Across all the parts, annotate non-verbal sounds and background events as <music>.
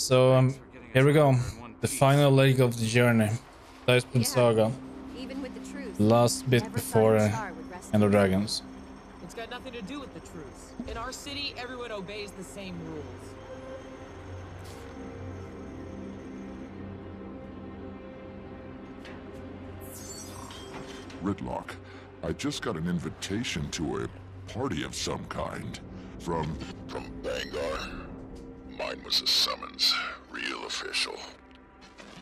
So um, here we go. The final leg of the journey. Icebrood Saga. Even with the truth. Last bit before thought a uh, star would rescue End of. Dragons. It's got nothing to do with the truce. In our city, everyone obeys the same rules. Rytlock, I just got an invitation to a party of some kind. From... From Bangar. Was a summons. Real official.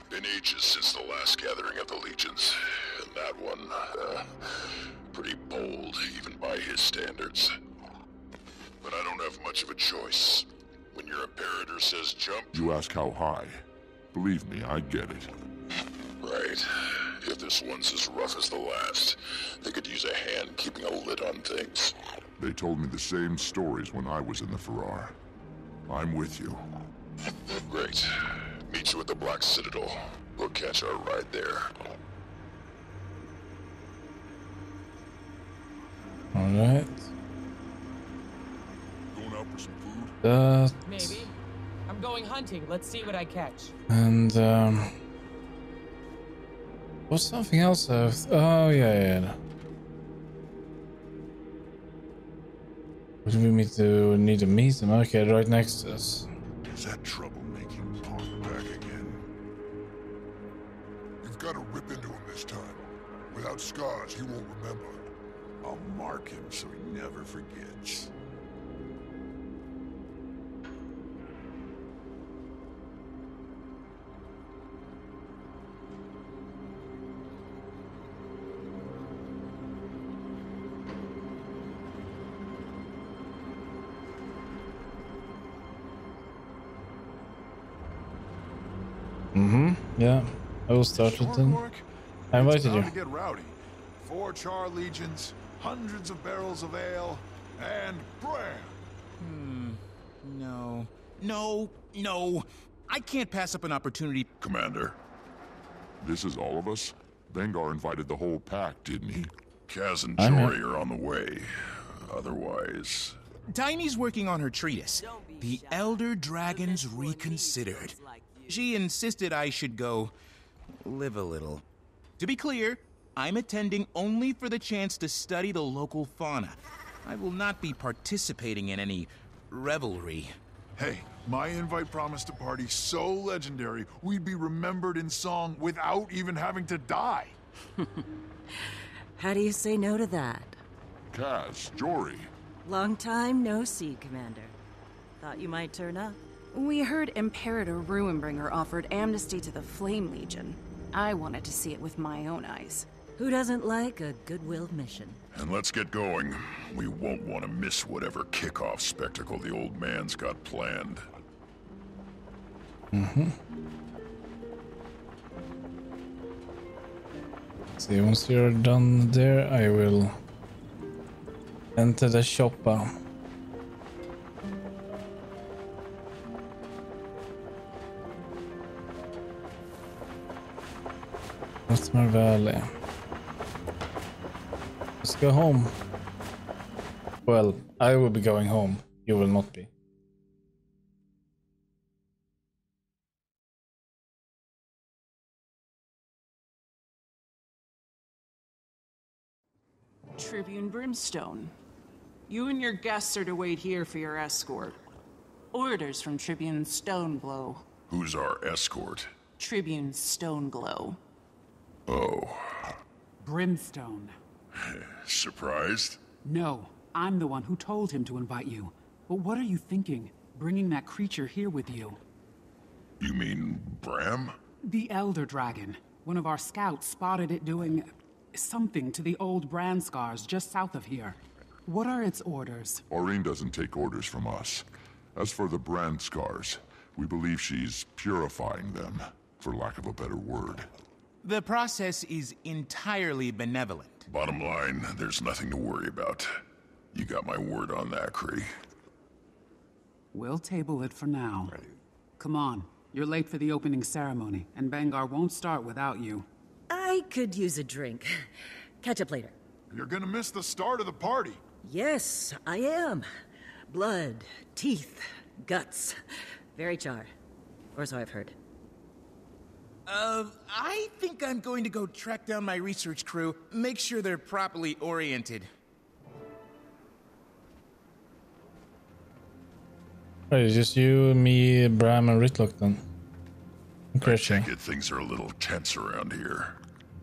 Been ages since the last gathering of the legions. And that one, uh, pretty bold, even by his standards. But I don't have much of a choice. When your imperator says jump, You ask how high. Believe me, I get it. right. If this one's as rough as the last, they could use a hand keeping a lid on things. They told me the same stories when I was in the fahrar. I'm with you. Great. Meet you at the Black Citadel. We'll catch our ride there. Alright. Going out for some food? That. Maybe. I'm going hunting. Let's see what I catch. And um. Was something else? I was- oh yeah, yeah. Do we need to need to meet them? Okay, right next to us. Is that troublemaking punk back again? You've got to rip into him this time. Without scars, he won't remember. I'll mark him so he never forgets. Will start with them. I invited It's you. to get rowdy. Four char legions, hundreds of barrels of ale, and Bram. Hmm. No. No, no. I can't pass up an opportunity. Commander, This is all of us? Bangar invited the whole pack, didn't he? Kas and Marjory are on the way. Otherwise, Taimi's working on her treatise, The Elder Dragons Reconsidered. She insisted I should go live a little. To be clear, I'm attending only for the chance to study the local fauna. I will not be participating in any revelry. Hey, my invite promised a party so legendary we'd be remembered in song without even having to die. <laughs> How do you say no to that? Kas, Jory. Long time no see, Commander. Thought you might turn up. We heard Imperator Ruinbringer offered amnesty to the Flame Legion. I wanted to see it with my own eyes. Who doesn't like a goodwill mission? and let's get going. We won't want to miss whatever kickoff spectacle the old man's got planned. Mm-hmm. See, once you're done there, I will enter the shopper. Customer Valley. Let's go home. Well, I will be going home. You will not be. Tribune Brimstone. You and your guests are to wait here for your escort. Orders from Tribune Stoneglow. Who's our escort? Tribune Stoneglow. Oh, Brimstone. surprised? No, I'm the one who told him to invite you. But what are you thinking, bringing that creature here with you? You mean Bram? The Elder Dragon. One of our scouts spotted it doing something to the old brand scars just south of here. What are its orders? Aurene doesn't take orders from us. As for the brand scars, we believe she's purifying them, for lack of a better word. The process is entirely benevolent. Bottom line, there's nothing to worry about. You got my word on that, Kree. We'll table it for now. Come on, you're late for the opening ceremony, and Bangar won't start without you. I could use a drink. <laughs> Catch up later. You're gonna miss the start of the party. Yes, I am. Blood, teeth, guts. Very char. Or so I've heard. Uh, I think I'm going to go track down my research crew, make sure they're properly oriented. Right, it's just you, me, Bram, and Rytlock then. And I Christian. take things are a little tense around here.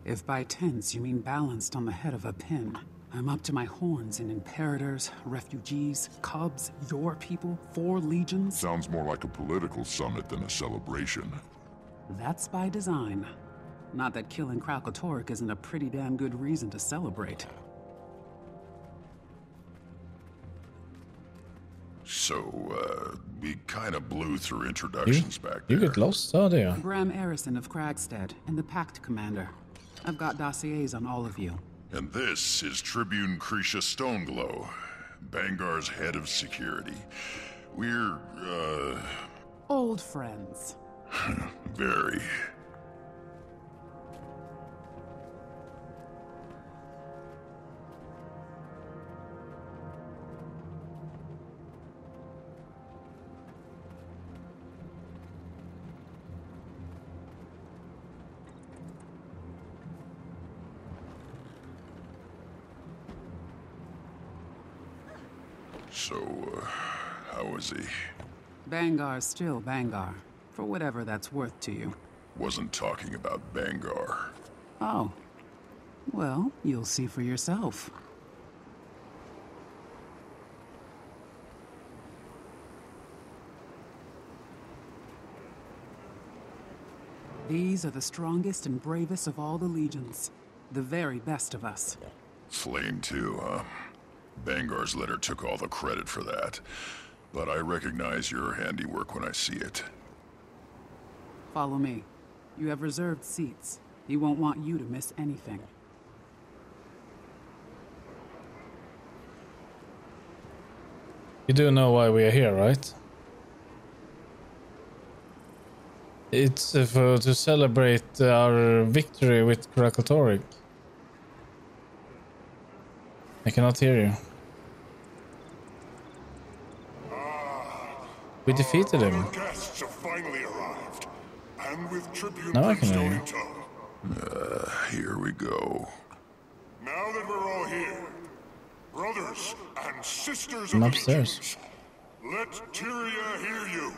If by tense you mean balanced on the head of a pin, I'm up to my horns in imperators, refugees, cubs, your people, four legions. Sounds more like a political summit than a celebration. That's by design. Not that killing Kralkatorrik isn't a pretty damn good reason to celebrate. So, uh, we kind of blew through introductions back there. You get lost? Oh, there. Bram Arison of Kragstead and the Pact Commander. I've got dossiers on all of you. And this is Tribune Crecia Stoneglow, Bangar's head of security. We're, uh, Old friends. <laughs> very. So, uh, how is he? Bangar's still Bangar, for whatever that's worth to you. Wasn't talking about Bangar. Oh. Well, you'll see for yourself. These are the strongest and bravest of all the legions. The very best of us. Flame too, huh? Bangar's letter took all the credit for that. But I recognize your handiwork when I see it. Follow me. You have reserved seats. He won't want you to miss anything. You do know why we are here, right? It's for, to celebrate our victory with Kralkatorrik. I cannot hear you. We defeated him. Our guests have finally arrived. And with Tribune Now I can hear you. Uh, here we go. Now that we're all here, brothers and sisters I'm of upstairs. legions, let Tyria hear you.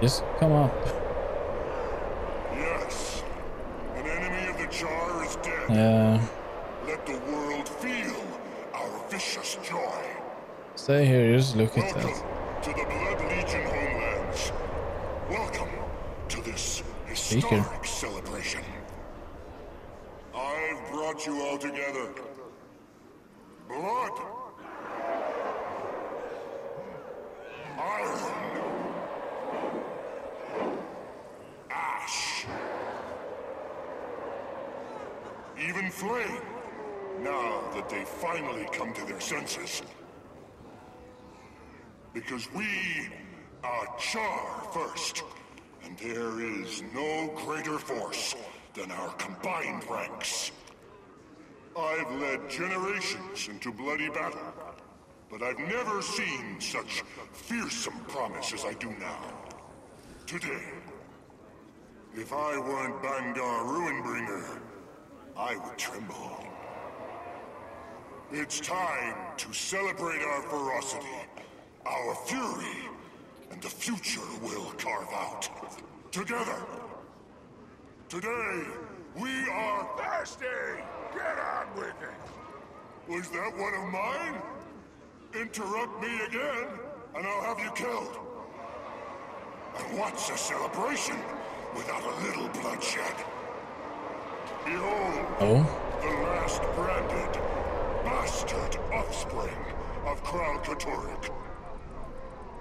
Just come up. Yes, an enemy of the Jar is dead. Yeah. Let the world feel our vicious joy. Stay here, just look at that. to the Blood Legion homelands. Welcome to this historic celebration. I've brought you all together. Blood. Iron. Ash. Even flame. Now that they've finally come to their senses. Because we are Char first. And there is no greater force than our combined ranks. I've led generations into bloody battle, but I've never seen such fearsome promise as I do now. Today, if I weren't Bangar Ruinbringer, I would tremble. It's time to celebrate our ferocity, our fury, and the future we'll carve out. Together. Today, we are thirsty! Get on with it! Was that one of mine? Interrupt me again, and I'll have you killed. And what's a celebration without a little bloodshed? Behold, Oh, the last branded, bastard offspring of Kralkatorrik.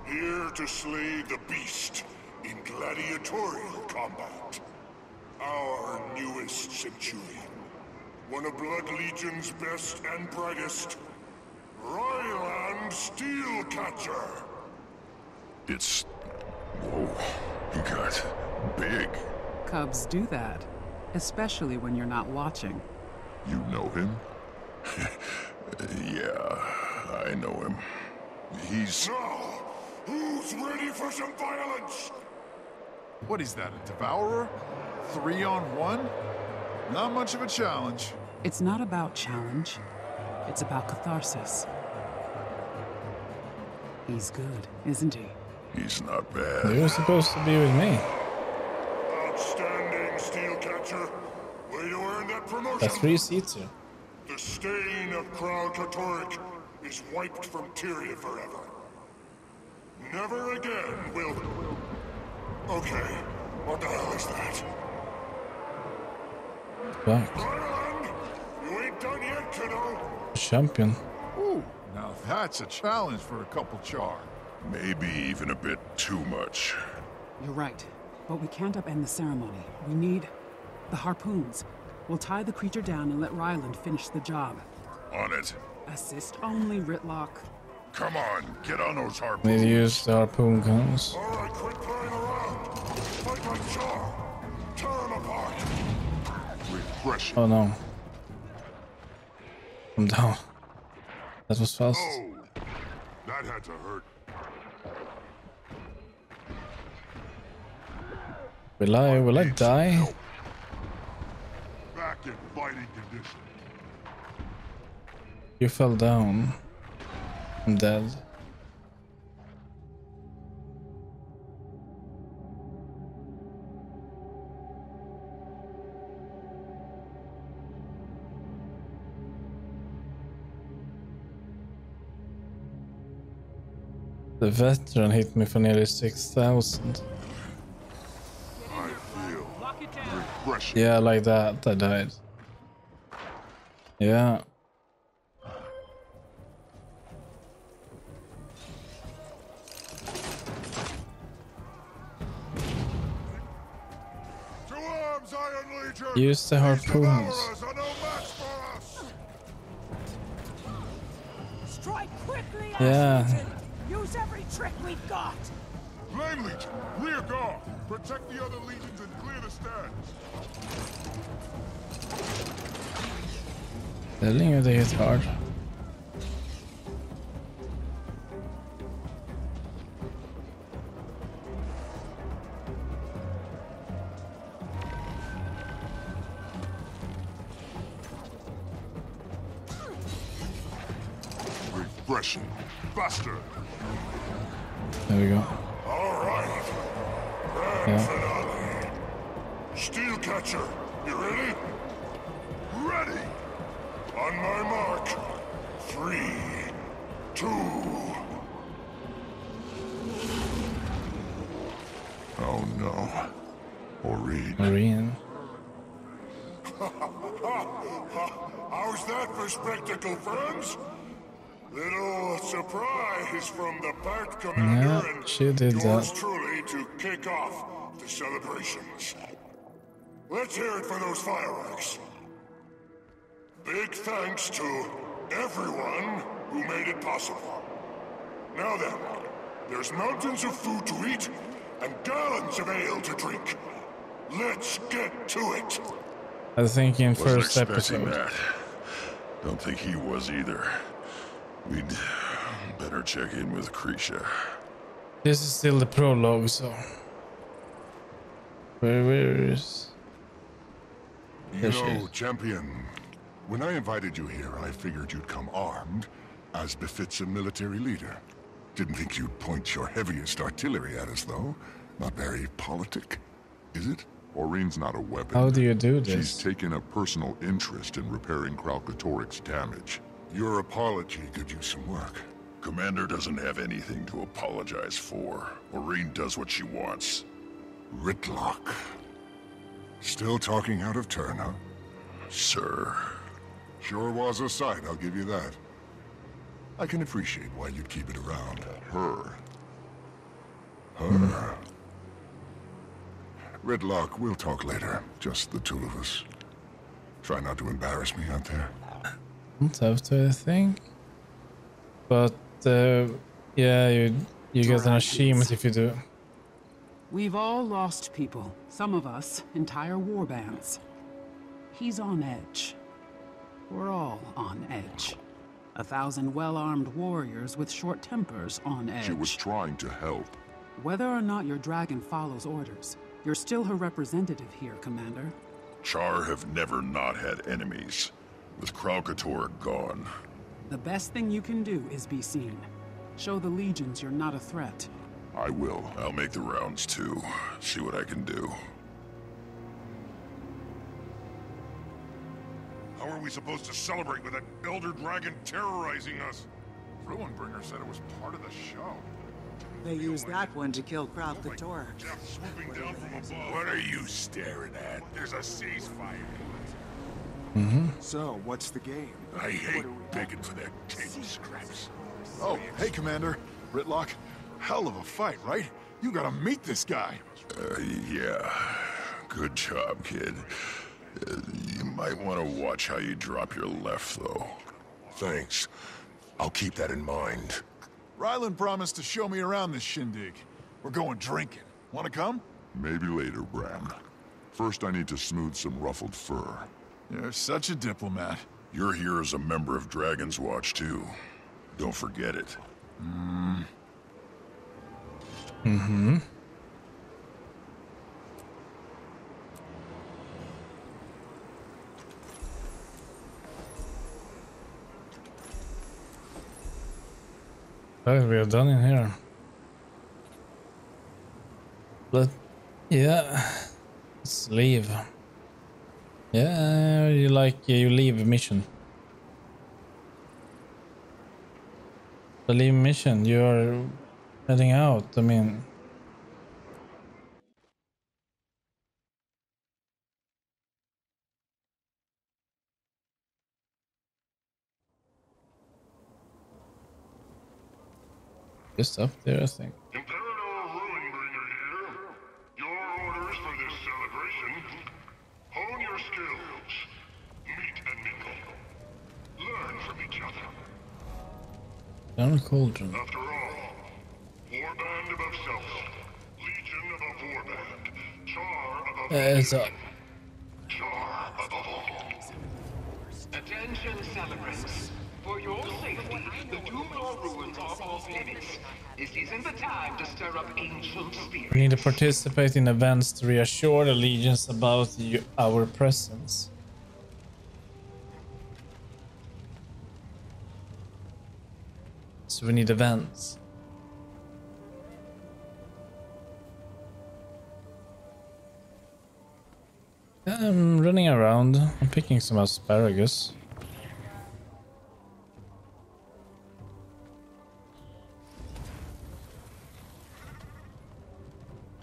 Here to slay the beast in gladiatorial combat. Our newest centurion. One of Blood Legion's best and brightest. Ryland Steelcatcher. It's. Whoa. He got big. Cubs do that, especially when you're not watching. You know him? <laughs> yeah, I know him. He's. Now, who's ready for some violence? What is that, a devourer? Three on one? Not much of a challenge. It's not about challenge. It's about catharsis. He's good, isn't he? He's not bad. You were supposed to be with me. Outstanding Steelcatcher. Way to earn that promotion. Got three seats here. The stain of Kralkatorrik is wiped from Tyria forever. Never again will... Okay, what the hell is that? Back. Ryland, you ain't done yet, kiddo. Champion. Ooh, now that's a challenge for a couple char. Maybe even a bit too much. You're right. But we can't upend the ceremony. We need the harpoons. We'll tie the creature down and let Ryland finish the job. On it. Assist only, Rytlock. Come on, get on those harpoons. Need to use the harpoon guns. All right, quit playing around. Fight like. Tear apart. Refreshing. Oh no. I'm down. That was fast. Oh, that had to hurt. Will I will I die? Back in fighting condition. You fell down. I'm dead. The veteran hit me for nearly 6,000. I feel refreshing. Yeah, like that, I died. Yeah. Use the harpoons. devourers are no match for us! Strike quickly, Yeah. Legion! Use every trick we've got! Flame Legion, rear guard! Protect the other legions and clear the stands! Telling you they hit hard. Faster! There we go. All right. Grand Yeah. finale. Steelcatcher, you ready? Ready! On my mark. Three, two, Oh no. Maureen. Marine. <laughs> How's that for spectacle, friends? Little surprise from the Pact Commander Yeah, and she did yours that. truly to kick off the celebrations. Let's hear it for those fireworks. Big thanks to everyone who made it possible. Now then, there's mountains of food to eat and gallons of ale to drink. Let's get to it. I was thinking Wasn't first expecting episode. that. Don't think he was either. We'd better check in with Crecia. This is still the prologue, so. Where, where is. You know, champion, when I invited you here, I figured you'd come armed, as befits a military leader. Didn't think you'd point your heaviest artillery at us, though. Not very politic, is it? Aurene's not a weapon. How do you do She's this? taken a personal interest in repairing Kralkatorrik's damage. Your apology could use some work. Commander doesn't have anything to apologize for. Aurene does what she wants. Rytlock. Still talking out of turn, huh? Sir. Sure was a sight, I'll give you that. I can appreciate why you'd keep it around. Her. Her. Rytlock, we'll talk later. Just the two of us. Try not to embarrass me out there. Don't have to, I think. But, uh, yeah, you you get an achievement if you do. We've all lost people. Some of us, entire war bands. He's on edge. We're all on edge. A thousand well-armed warriors with short tempers on edge. She was trying to help. Whether or not your dragon follows orders, You're still her representative here, Commander. Char have never not had enemies. With Kralkator gone. The best thing you can do is be seen. Show the Legions you're not a threat. I will. I'll make the rounds too. See what I can do. How are we supposed to celebrate with an Elder Dragon terrorizing us? Ruinbringer said it was part of the show. They used that one to kill Kralkatorrik. Death swooping down from above. What are you staring at? There's a ceasefire. Mm-hmm. So, what's the game? I hate begging for that table scraps. Oh, hey, Commander. Rytlock. Hell of a fight, right? You gotta meet this guy. Uh, yeah. Good job, kid. Uh, you might want to watch how you drop your left, though. Thanks. I'll keep that in mind. Ryland promised to show me around this shindig. We're going drinking. Wanna come? Maybe later, Bram. First, I need to smooth some ruffled fur. You're such a diplomat. You're here as a member of Dragon's Watch, too. Don't forget it. Hmm. Mm-hmm. Right, we are done in here. But yeah, let's leave. Yeah, you like uh, you leave mission. Leave mission. You're heading out. I mean. Just up there, I think. Imperator Ruinbringer here. Your orders for this celebration. Hone your skills. Meet and mingle. Learn from each other. Down Cauldron. After all, Warband above self. Legion above Warband. Char above Uh, it's up. Char above all. Attention celebrants. For your safety, the Doomlord ruins are off limits. This isn't the time to stir up ancient spirits. We need to participate in events to reassure the legions about you, our presence. So we need events. I'm running around. I'm picking some asparagus.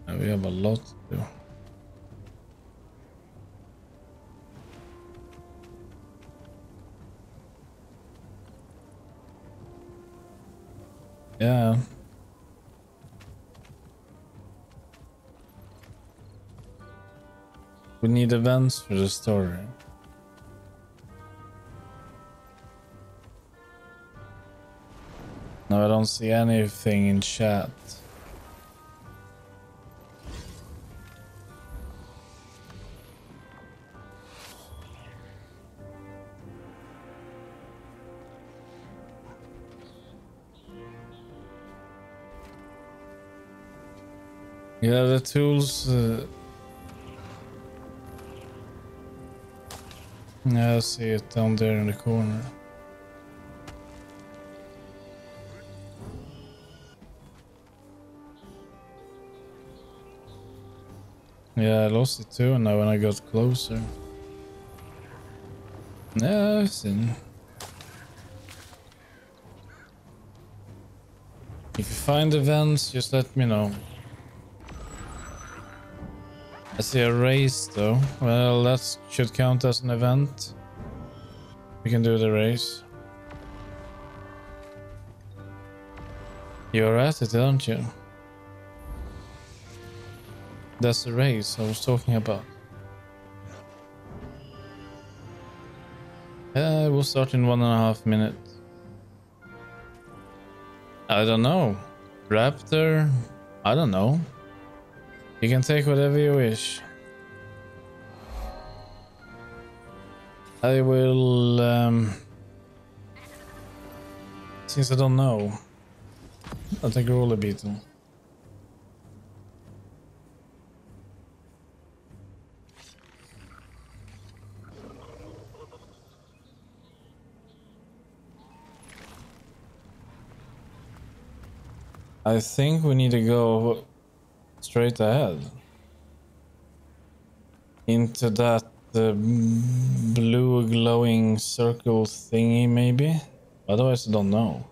We have a lot to do. Yeah. We need events for the story. No, I don't see anything in chat. Yeah, the tools. Uh... Yeah, I see it down there in the corner. Yeah, I lost it too and now when I got closer. Yeah, I've seen. If you find the vents, just let me know. I see a race though. Well, that should count as an event. We can do the race. You're at it, aren't you? That's the race I was talking about. Uh, we'll start in one and a half minutes. I don't know. Raptor? I don't know. You can take whatever you wish. I will... Um, since I don't know, I'll take a roller beetle. I think we need to go straight ahead. Into that the blue glowing circle thingy maybe? Otherwise I don't know.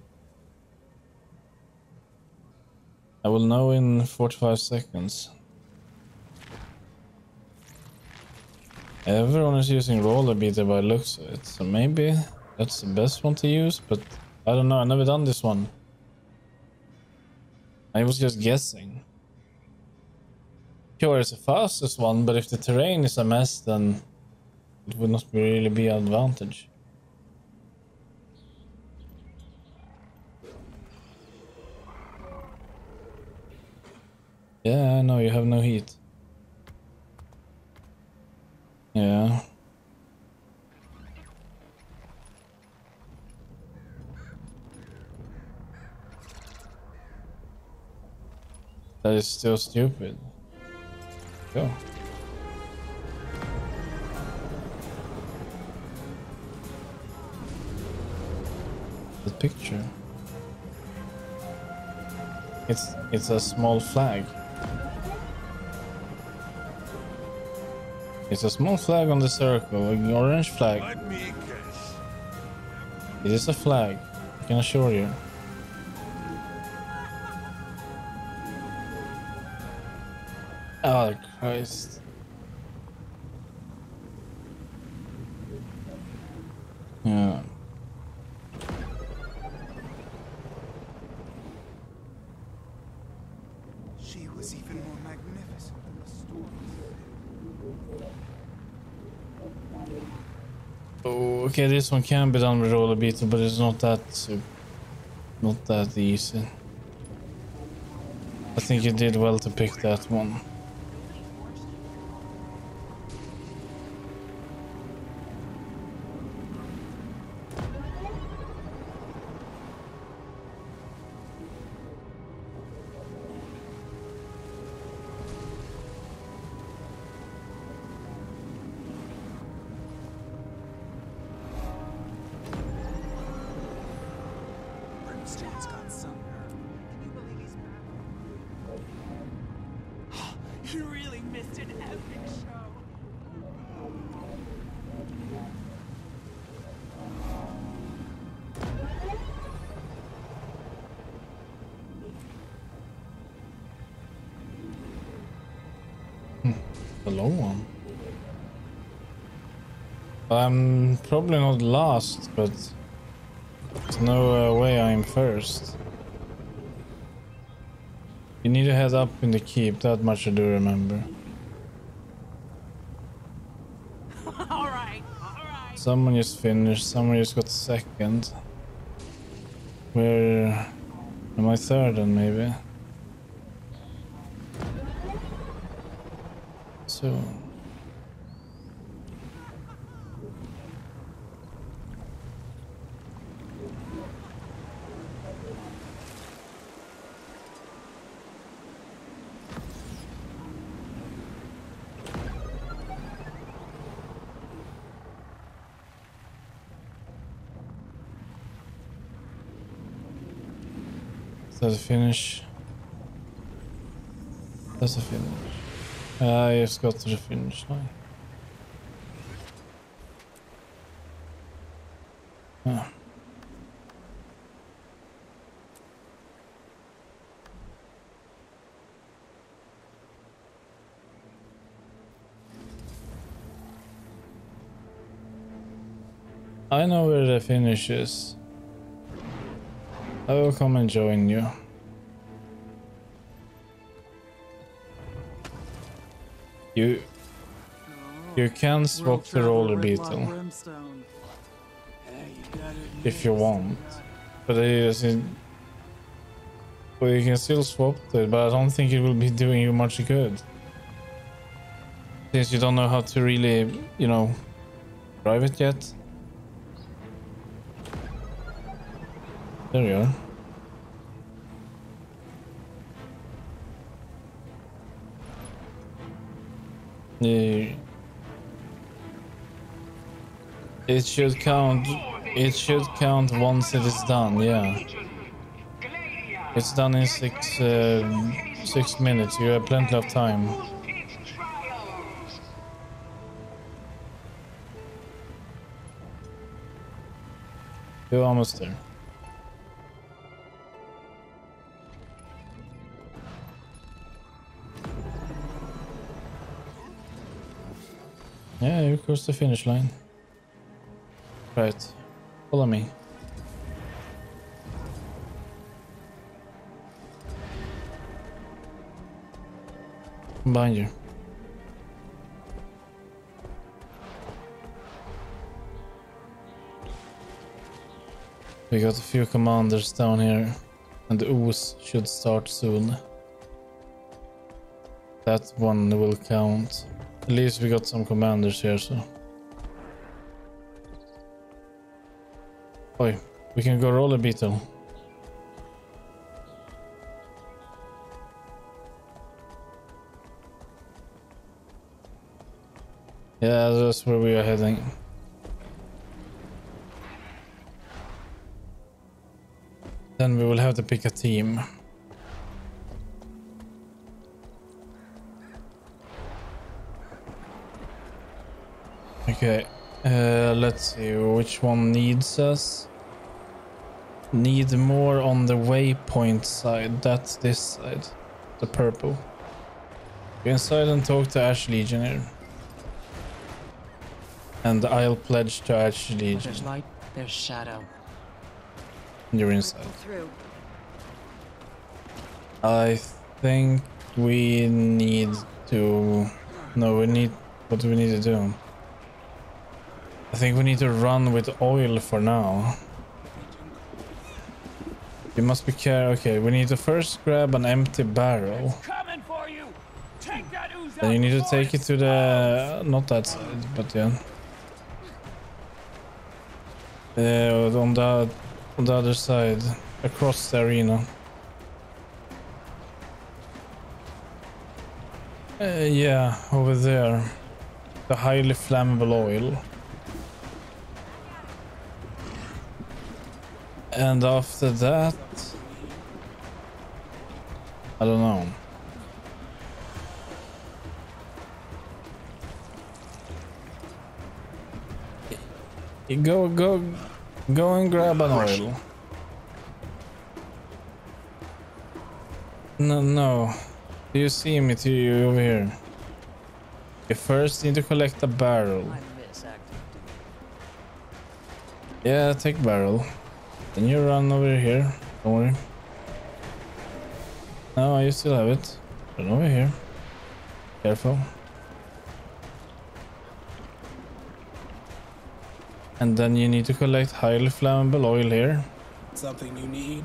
I will know in 45 seconds. Everyone is using roller beetle by looks of it so maybe that's the best one to use but I don't know. I've never done this one. I was just guessing Sure, it's the fastest one, but if the terrain is a mess, then it would not really be an advantage. Yeah, know, you have no heat. Yeah. That is still stupid. Go. The picture. It's it's a small flag. It's a small flag on the circle, an orange flag. It is a flag, I can assure you. Oh Christ. Yeah. She was even more magnificent than the storm. Oh, okay, this one can be done with roller beetle, but it's not that so not that easy. I think you did well to pick that one. Missed an epic show. A long one. I'm probably not last, but there's no uh, way I'm first. You need to head up in the keep, that much I do remember. all right, all right. Someone just finished, someone just got second. Where am I third then maybe? So That's a finish. That's a finish. Uh, I just got to the finish line. Yeah. I know where the finish is. I will come and join you. You you can swap the roller beetle Brimstone. Hey, you gotta admit, if you want, but it is. Well, you can still swap it, but I don't think it will be doing you much good. Since you don't know how to really, you know, drive it yet. There we are. Yeah. It should count. It should count once it is done. Yeah. It's done in six uh, six minutes. You have plenty of time. You're almost there. Yeah, you crossed the finish line. Right. Follow me. Behind you. We got a few commanders down here, and the ooze should start soon. That one will count. At least we got some commanders here, so. Oi, we can go roller beetle. Yeah, that's where we are heading. Then we will have to pick a team. Okay, uh, let's see which one needs us. Need more on the waypoint side. That's this side, the purple. Go inside and talk to Ash Legionnaire. And I'll pledge to Ash Legion. There's light, there's shadow. You're inside. Through. I think we need to. No, we need. What do we need to do? I think we need to run with oil for now. You must be careful. Okay, we need to first grab an empty barrel. You. Take that ooze Then you need to take it to the. Not that side, but yeah. Uh, on the on the other side, across the arena. Uh, yeah, over there. The highly flammable oil. And after that... I don't know. You go, go, go and grab an oil. No, no. Do you see me to you over here? You first need to collect a barrel. Yeah, take barrel. Then you run over here. Don't worry. No, you still have it. Run over here. Careful. And then you need to collect highly flammable oil here. Something you need?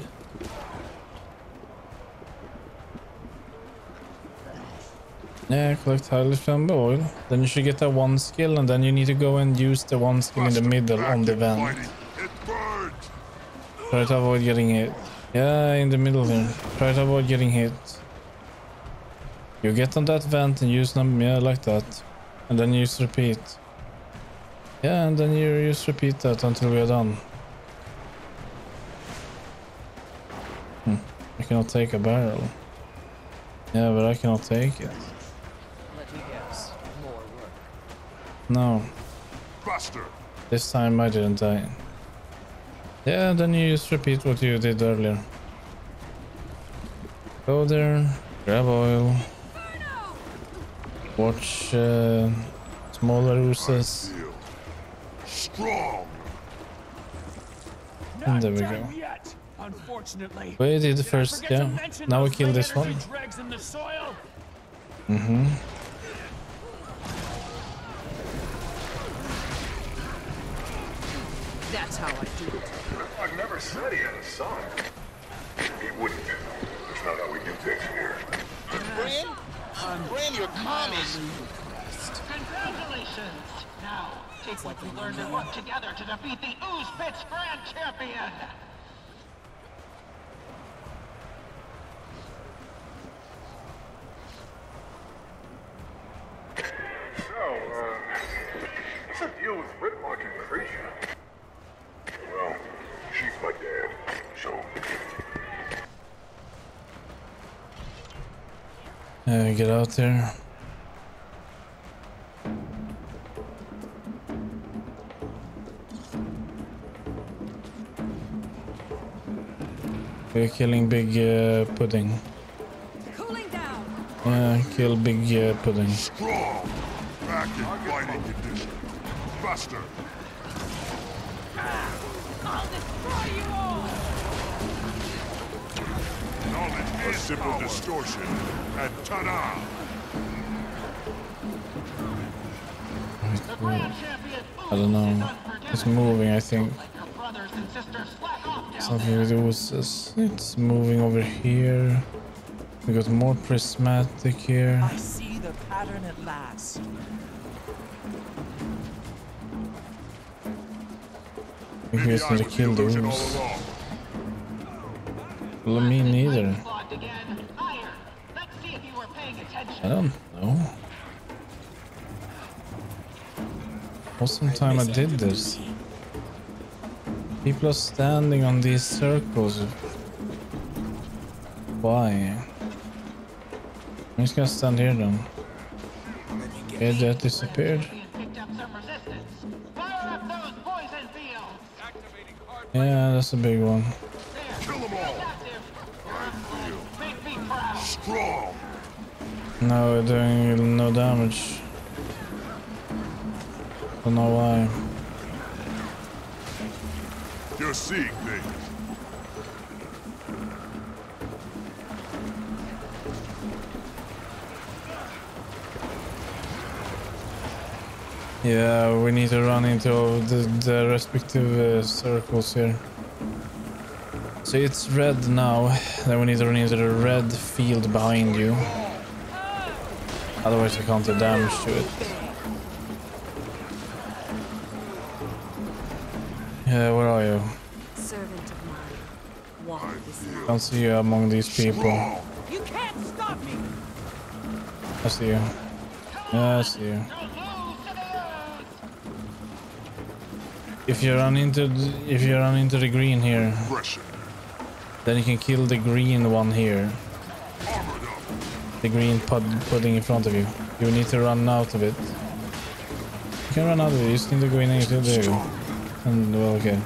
Yeah, collect highly flammable oil. Then you should get that one skill, and then you need to go and use the one skill in the middle on the vent. Try to avoid getting hit. Yeah, in the middle here. Try to avoid getting hit. You get on that vent and use them, yeah, like that. And then you use repeat. Yeah, and then you use repeat that until we are done. Hmm. I cannot take a barrel. Yeah, but I cannot take it. Let me guess. More work. No. Buster! This time I didn't die. Yeah, then you just repeat what you did earlier. Go there, grab oil. Watch uh, smaller oozes. Strong! And there we go. Yet, unfortunately. We did the first, Forget yeah. Now we kill this one. in the soil. Mm-hmm. That's how I do it. I've never said he had a son. He wouldn't. That's not how we do things here. Bran? Bran, you're commies. Congratulations! Now, take what you learned and work together to defeat the Ooze Pits Grand Champion! So, uh, what's the deal with Ritmark and Creature? Well, she's my dad, so... Uh, get out there. We're killing big uh, pudding. Cooling down. Yeah, kill big uh, pudding. Strong. Back in fighting condition. Faster. Knowledge is simple power. distortion. And ta-da! I don't know. It's moving, I think. Something with oozes. It's moving over here. We got more prismatic here. I see the pattern at last. I think we just need to kill the ooze. Well, me neither. I don't know. Awesome time I did this. People are standing on these circles. Why? I'm just gonna stand here then. Okay, that disappeared. Yeah, that's a big one. No, we're doing no damage. Don't know why. You're seeing things. Yeah, we need to run into the, the respective uh, circles here. So it's red now, then we need to run into the red field behind you. Otherwise you can't do damage to it. Yeah, where are you? Servant of mine. Walk this night. Can't see you among these people. You can't stop me! I see you. Yeah, I see you. If you run into the, if you run into the green here, then you can kill the green one here. The green pud pudding in front of you. You need to run out of it. You can run out of it. You just need to go in and there. you go. And well, okay.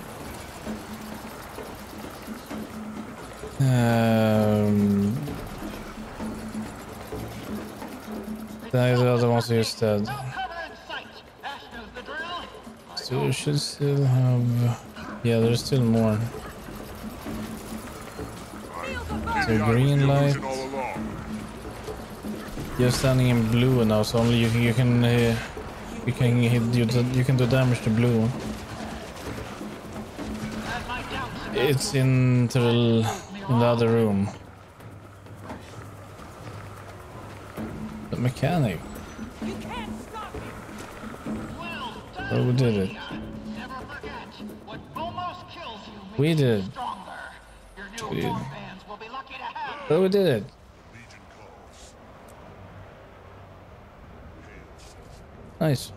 Um, the other ones are just dead. So you should still have. Yeah, there's still more. So green light. Illusion all along. You're standing in blue now, so only you, you can uh, you can hit you you can do damage to blue. It's in the in the other room. The mechanic. Oh, we did it. We did. We did. Oh, we did it. Nice.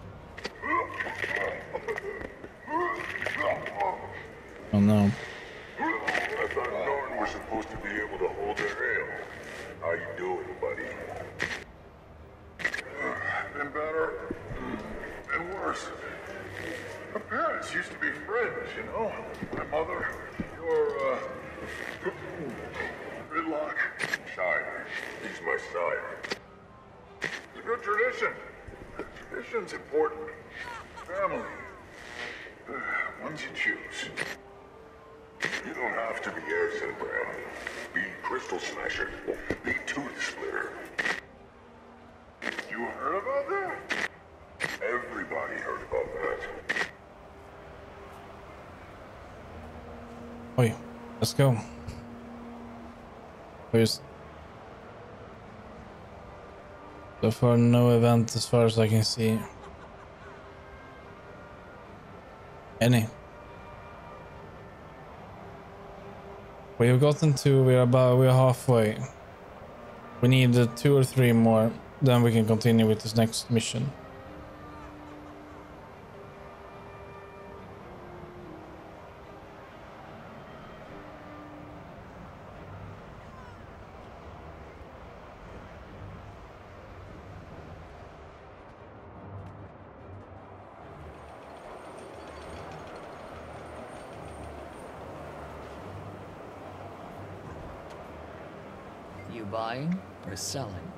Oh no. I thought Norn was supposed to be able to hold their ale. How you doing, buddy? <sighs> Been better. Been worse. Our parents used to be friends, you know. My mother, your, uh... Rytlock. Sire. He's my sire. It's a good tradition. Tradition's important. Family. <sighs> Ones you choose. You don't have to be Erson Brand. Be Crystal Smasher. Be Tooth Splitter. You heard about that? Everybody heard about that. Oi, let's go. Where's so far no event as far as I can see. Any. We have gotten to we're about we're halfway. We need two or three more, then we can continue with this next mission. you or selling?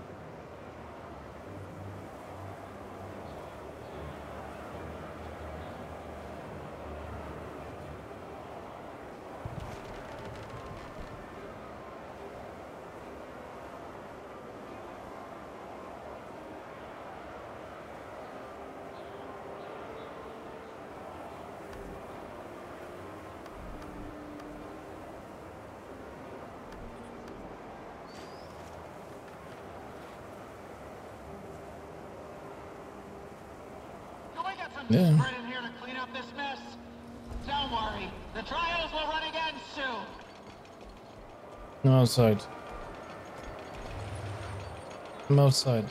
Yeah. Spread in here to clean up this mess. Don't worry, the trials will run again soon. I'm outside. I'm outside.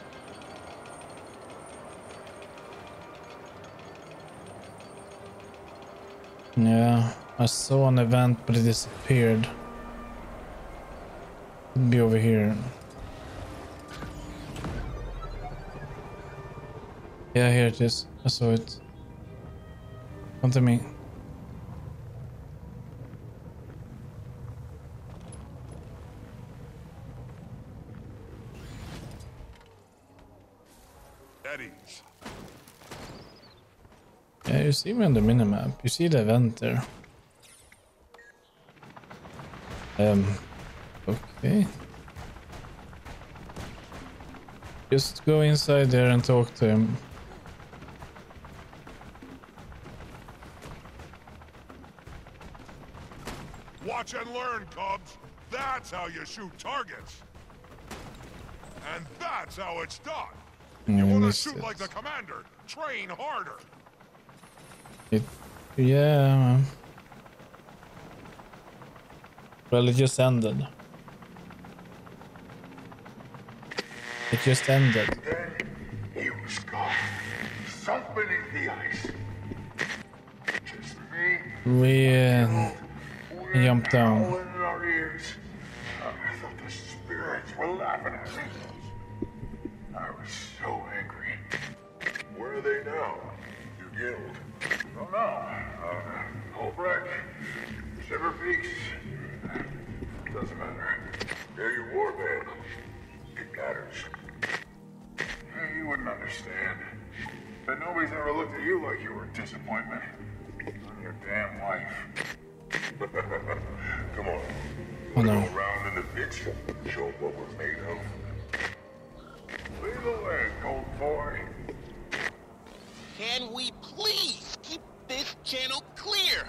Yeah, I saw an event but it disappeared. It'd be over here. Yeah, here it is. I saw it. Come to me. You see me on the minimap. You see the event there. Um, okay. Just go inside there and talk to him. Watch and learn, Cubs. That's how you shoot targets. And that's how it's done. You want to shoot it. like the commander. Train harder. It, yeah. Well, it just ended. It just ended. He was gone. Sunk beneath the ice. Just me. We uh, jumped down. Know. Uh, Hoelbrak, Shiver Peaks. Doesn't matter. They're your warband. It matters. Eh, You wouldn't understand. But nobody's ever looked at you like you were a disappointment. I'm your damn wife. <laughs> Come on. Oh no. Go around in the pits, show 'em what we're made of. Lead the way, cold boy. Can we please keep this channel clear?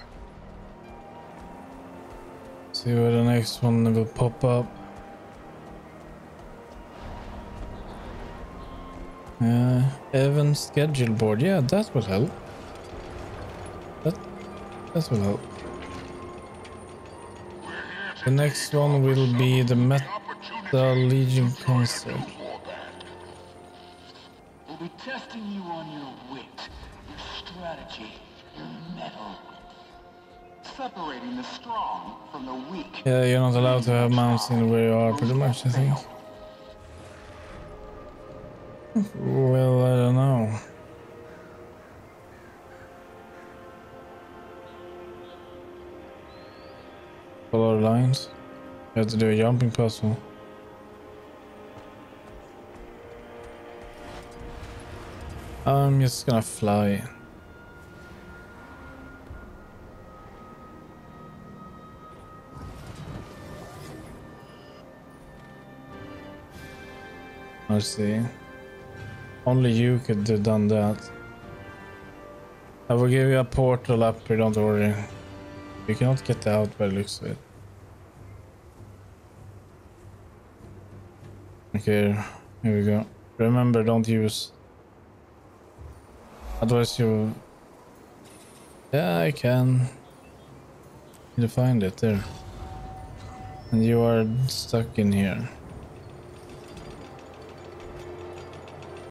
See where the next one will pop up. Uh, Evan schedule board. Yeah, that would help. That that will help. The next one will be the Metal Legion concert. We'll be testing you on your wit, your strategy, Yeah, you're not allowed to have mounts in where you are, pretty much. I think. Well, I don't know. Follow the lines. You have to do a jumping puzzle. I'm just gonna fly. I see. Only you could have done that. I will give you a portal up here, don't worry. You cannot get out by the looks of it. Okay, here we go. Remember, don't use. Otherwise you... Yeah, I can. You find it there. And you are stuck in here.